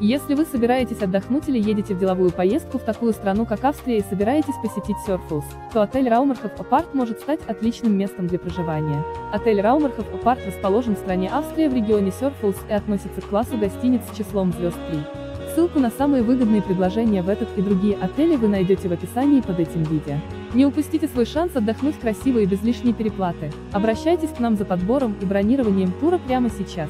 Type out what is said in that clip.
Если вы собираетесь отдохнуть или едете в деловую поездку в такую страну, как Австрия и собираетесь посетить Сёрфулс, то отель Раумерхоф Апарт может стать отличным местом для проживания. Отель Раумерхоф Апарт расположен в стране Австрия в регионе Сёрфулс и относится к классу гостиниц с числом звезд 3. Ссылку на самые выгодные предложения в этот и другие отели вы найдете в описании под этим видео. Не упустите свой шанс отдохнуть красиво и без лишней переплаты. Обращайтесь к нам за подбором и бронированием тура прямо сейчас.